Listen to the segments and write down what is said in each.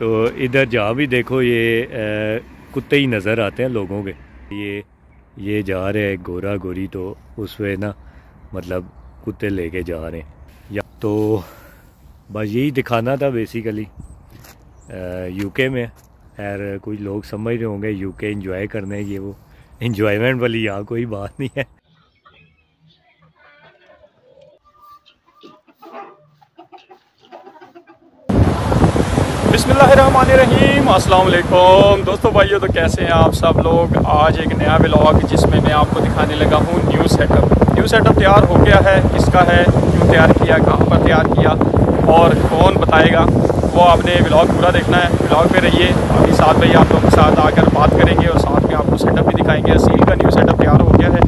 तो इधर जहाँ भी देखो ये कुत्ते ही नज़र आते हैं लोगों के। ये ये जा रहे हैं गोरा गोरी तो उस वे ना मतलब कुत्ते लेके जा रहे हैं। या तो बस यही दिखाना था बेसिकली यूके में। खैर, कुछ लोग समझ रहे होंगे यूके इंजॉय करने ये वो इंजॉयमेंट वाली यहाँ कोई बात नहीं है। अस्सलाम वालेकुम दोस्तों, भाइयों तो कैसे हैं आप सब लोग? आज एक नया ब्लॉग जिसमें मैं आपको दिखाने लगा हूँ न्यू सेटअप न्यू सेटअप तैयार हो गया है। किसका है? क्यों तैयार किया? कहाँ पर तैयार किया? और कौन बताएगा? वो आपने ब्लॉग पूरा देखना है। ब्लॉग पे रहिए। अभी साथ भाई आप लोगों के साथ आकर बात करेंगे और साथ में आपको सेटअप भी दिखाएँगे। असील का न्यू सेटअप तैयार हो गया है।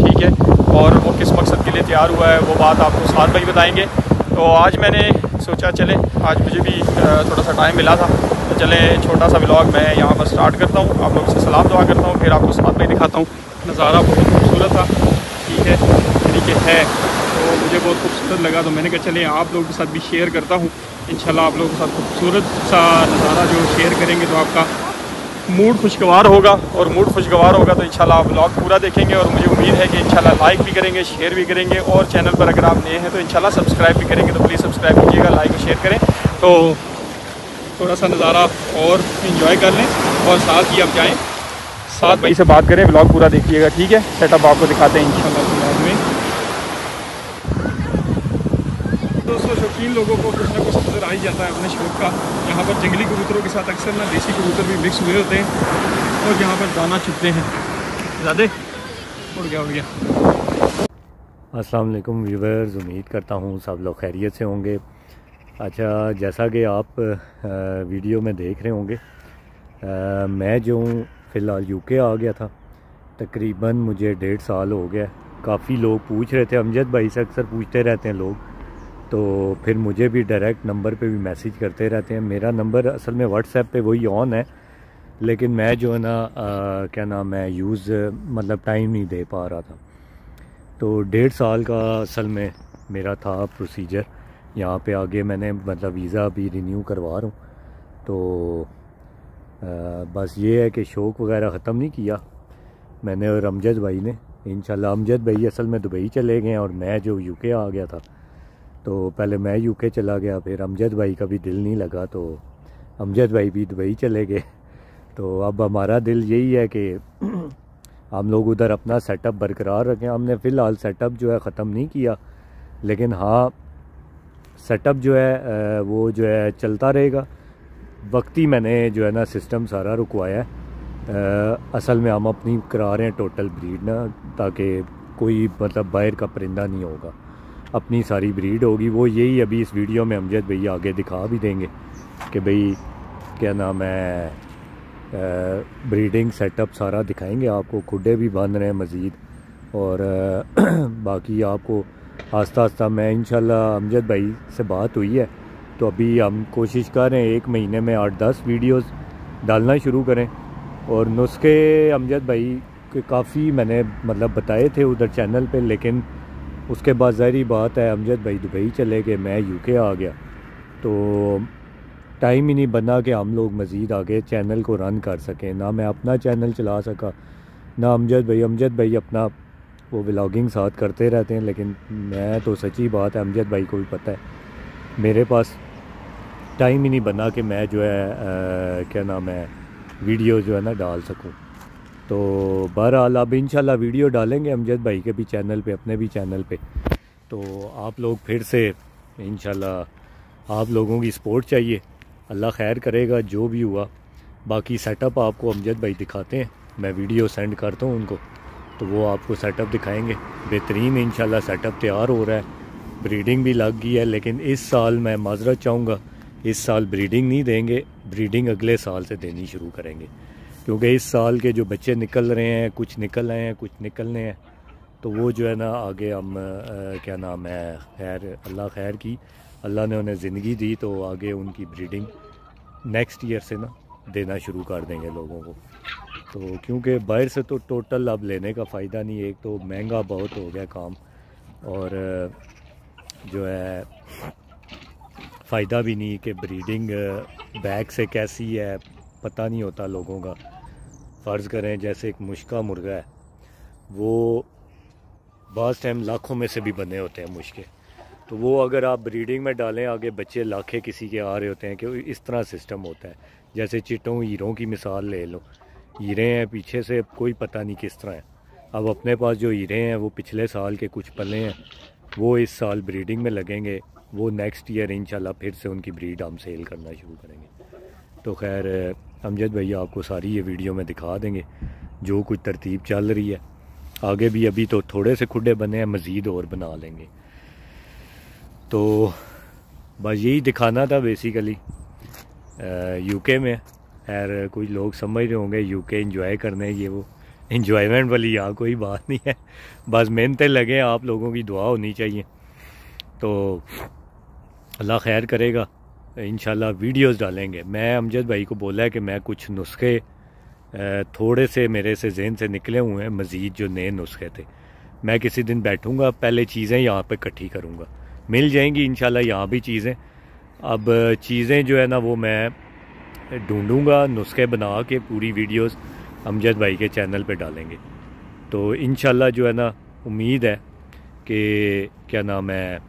ठीक है? और वो किस मकसद के लिए तैयार हुआ है, वो बात आपको साथ भाई बताएँगे। तो आज मैंने सोचा, चले, आज मुझे भी थोड़ा सा टाइम मिला था। तो चले, छोटा सा ब्लॉग मैं यहाँ पर स्टार्ट करता हूँ। आप लोगों से सलाम दुआ करता हूँ, फिर आपको साथ में दिखाता हूँ। नज़ारा बहुत खूबसूरत था। ठीक है ठीक है। तो मुझे बहुत खूबसूरत लगा तो मैंने कहा, चले, आप लोगों के साथ भी शेयर करता हूँ। इन आप लोगों के साथ खूबसूरत सा नज़ारा जो शेयर करेंगे तो आपका मूड खुशगवार होगा और मूड खुशगवार होगा तो इंशाल्लाह आप ब्लॉग पूरा देखेंगे और मुझे उम्मीद है कि इंशाल्लाह लाइक भी करेंगे शेयर भी करेंगे और चैनल पर अगर आप नए हैं तो इंशाल्लाह सब्सक्राइब भी करेंगे तो प्लीज़ सब्सक्राइब कीजिएगा लाइक और शेयर करें। तो थोड़ा सा नज़ारा और इन्जॉय कर लें और साथ ही आप जाएँ। साथ भाई से बात करें ब्लॉग पूरा देखिएगा, ठीक है? सेटअप आपको दिखाते हैं इन में। दोस्तों, शौकीन लोगों को कुछ ना कुछ आ ही जाता है अपने शौक का। यहाँ पर जंगली कबूतरों के साथ अक्सर ना देसी कबूतर भी मिक्स हुए होते हैं और यहाँ पर दाना चुपते हैं। ज़्यादा उड़ गया उड़ गया? अस्सलाम वालेकुम व्यूवर्स उम्मीद करता हूँ सब लोग खैरियत से होंगे। अच्छा जैसा कि आप वीडियो में देख रहे होंगे मैं जो हूँ, फ़िलहाल यूके आ गया था। तकरीबन मुझे डेढ़ साल हो गया। काफ़ी लोग पूछ रहे थे, अमजद भाई से अक्सर पूछते रहते हैं लोग तो फिर मुझे भी डायरेक्ट नंबर पे भी मैसेज करते रहते हैं। मेरा नंबर असल में व्हाट्सएप पे वही ऑन है लेकिन मैं जो है ना क्या नाम है यूज़ मतलब टाइम नहीं दे पा रहा था। तो डेढ़ साल का असल में मेरा था प्रोसीजर यहाँ पे आगे मैंने मतलब वीज़ा भी रिन्यू करवा रहा हूँ। तो आ, बस ये है कि शौक़ वगैरह ख़त्म नहीं किया। मैंने और अमजद भाई ने इन अमजद भाई असल में दुबई चले गए और मैं जो यूके आ गया था तो पहले मैं यूके चला गया, फिर अमजद भाई का भी दिल नहीं लगा तो अमजद भाई भी दुबई चले गए। तो अब हमारा दिल यही है कि हम लोग उधर अपना सेटअप बरकरार रखें। हमने फ़िलहाल सेटअप जो है ख़त्म नहीं किया, लेकिन हाँ सेटअप जो है वो जो है चलता रहेगा। वक्ती मैंने जो है ना सिस्टम सारा रुकवाया असल में हम अपनी करा रहे हैं टोटल ब्रीड ना, ताकि कोई मतलब बाहर का परिंदा नहीं होगा। अपनी सारी ब्रीड होगी। वो यही अभी इस वीडियो में अमजद भैया आगे दिखा भी देंगे कि भाई क्या नाम है ब्रीडिंग सेटअप सारा दिखाएँगे आपको। खुडे भी बंद रहे हैं मज़ीद। और बाकी आपको आस्ता आस्ता मैं इंशाल्लाह अमजद भाई से बात हुई है तो अभी हम कोशिश कर रहे हैं एक महीने में आठ दस वीडियोस डालना शुरू करें। और नुस्खे अमजद भाई के काफ़ी मैंने मतलब बताए थे उधर चैनल पे, लेकिन उसके बाद ज़ाहरी बात है अमजद भाई दुबई चले गए मैं यूके आ गया। तो टाइम ही नहीं बना कि हम लोग मज़ीद आगे चैनल को रन कर सकें। ना मैं अपना चैनल चला सका ना अमजद भाई। अमजद भाई अपना वो ब्लॉगिंग साथ करते रहते हैं लेकिन मैं तो सच्ची बात है अमजद भाई को भी पता है। मेरे पास टाइम ही नहीं बना कि मैं जो है आ, क्या नाम है वीडियो जो है ना डाल सकूँ। तो बहरहाल अब इन वीडियो डालेंगे अमजद भाई के भी चैनल पे, अपने भी चैनल पे। तो आप लोग फिर से इन आप लोगों की सपोर्ट चाहिए। अल्लाह खैर करेगा, जो भी हुआ। बाकी सेटअप आपको अमजद भाई दिखाते हैं। मैं वीडियो सेंड करता हूँ उनको। तो वो आपको सेटअप दिखाएँगे। बेहतरीन इन सेटअप तैयार हो रहा है। ब्रीडिंग भी लग गई है, लेकिन इस साल मैं माजरत चाहूँगा, इस साल ब्रीडिंग नहीं देंगे। ब्रीडिंग अगले साल से देनी शुरू करेंगे। क्योंकि इस साल के जो बच्चे निकल रहे हैं कुछ निकल रहे हैं कुछ निकलने हैं तो वो जो है ना आगे हम आ, क्या नाम है खैर अल्लाह खैर की अल्लाह ने उन्हें ज़िंदगी दी तो आगे उनकी ब्रीडिंग नेक्स्ट ईयर से ना देना शुरू कर देंगे लोगों को। तो क्योंकि बाहर से तो टोटल अब लेने का फ़ायदा नहीं है एक तो महँगा बहुत हो गया काम और जो है फ़ायदा भी नहीं कि ब्रीडिंग बैग से कैसी है पता नहीं होता लोगों का। फ़र्ज़ करें, जैसे एक मुश्का मुर्गा है, वो बाज़ टाइम लाखों में से भी बने होते हैं मुश्के। तो वो अगर आप ब्रीडिंग में डालें, आगे बच्चे लाखे किसी के आ रहे होते हैं कि इस तरह सिस्टम होता है। जैसे चिटों, हीरों की मिसाल ले लो। हीरे हैं, पीछे से कोई पता नहीं किस तरह है। अब अपने पास जो हीरे हैं, वो पिछले साल के कुछ पले हैं। वो इस साल ब्रीडिंग में लगेंगे। वो नेक्स्ट ईयर इंशाल्लाह फिर से उनकी ब्रीड हम सेल करना शुरू करेंगे। तो खैर अमजद भैया आपको सारी ये वीडियो में दिखा देंगे, जो कुछ तरतीब चल रही है। आगे भी अभी तो थोड़े से खुडे बने हैं, मज़ीद और बना लेंगे। तो बस यही दिखाना था बेसिकली यूके में। खैर, कुछ लोग समझ रहे होंगे यूके इंजॉय करने ये वो। इंजॉयमेंट वाली यहाँ कोई बात नहीं है। बस मेहनतें लगे, आप लोगों की दुआ होनी चाहिए। तो अल्लाह खैर करेगा। इन वीडियोस डालेंगे। मैं अमजद भाई को बोला है कि मैं कुछ नुस्खे थोड़े से मेरे से जहन से निकले हुए हैं, मज़ीद जो नए नुस्खे थे। मैं किसी दिन बैठूँगा, पहले चीज़ें यहाँ पे इकट्ठी करूँगा। मिल जाएँगी इन यहाँ भी चीज़ें। अब चीज़ें जो है ना, वो मैं ढूँढूँगा, नुस्खे बना के पूरी वीडियोस अमजद भाई के चैनल पे डालेंगे। तो इन जो है ना, उम्मीद है कि, क्या नाम है,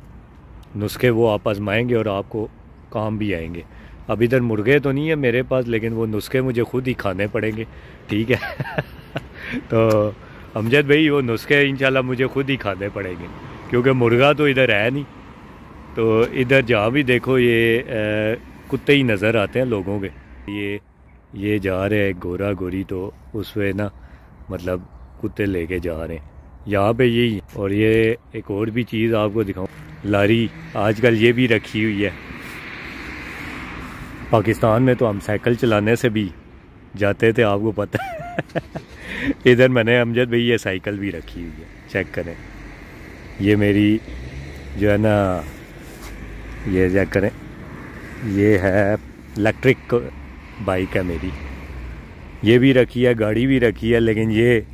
नुस्खे वो आप आजमाएँगे और आपको काम भी आएँगे। अब इधर मुर्गे तो नहीं है मेरे पास, लेकिन वो नुस्खे मुझे खुद ही खाने पड़ेंगे। ठीक है? तो अमजद भाई, वो नुस्खे इंशाल्लाह मुझे खुद ही खाने पड़ेंगे, क्योंकि मुर्गा तो इधर है नहीं। तो इधर जहाँ भी देखो ये कुत्ते ही नज़र आते हैं लोगों के। ये ये जा रहे हैं गोरा गोरी तो उस वे ना मतलब कुत्ते लेके जा रहे हैं। यहाँ पे यही, और ये एक और भी चीज़ आपको दिखाऊँ। लारी, आजकल ये भी रखी हुई है। पाकिस्तान में तो हम साइकिल चलाने से भी जाते थे, आपको पता है। इधर मैंने अमजद भाई, ये साइकिल भी रखी हुई है, चेक करें। ये मेरी जो है ना, ये चेक करें। ये है इलेक्ट्रिक बाइक है मेरी। ये भी रखी है, गाड़ी भी रखी है, लेकिन ये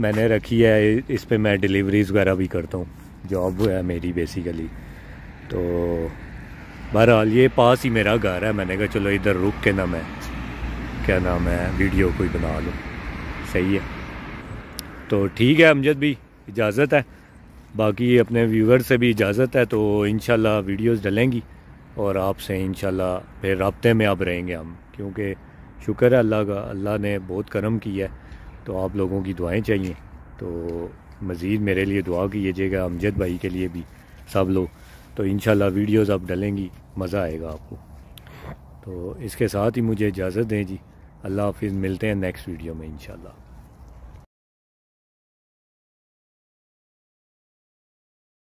मैंने रखी है, इस पर मैं डिलीवरीज वगैरह भी करता हूँ। जॉब है मेरी बेसिकली तो बहरहाल, ये पास ही मेरा घर है। मैंने कहा, चलो इधर रुक के ना मैं, क्या नाम है, वीडियो कोई बना लूँ। सही है। तो ठीक है, अमजद भी इजाज़त है। बाकी अपने व्यूवर से भी इजाज़त है तो इन वीडियोज़ डलेंगी और आपसे इन फिर रबते में अब रहेंगे हम, क्योंकि शुक्र है अल्लाह का, अल्लाह ने बहुत करम किया है तो आप लोगों की दुआएँ चाहिए। तो मज़ीद मेरे लिए दुआ कीजिएगा, अमजद भाई के लिए भी, सब लोग। तो इन वीडियोज़ आप डलेंगी, मज़ा आएगा आपको। तो इसके साथ ही मुझे इजाज़त दें जी। अल्लाह हाफिज़, मिलते हैं नेक्स्ट वीडियो में इन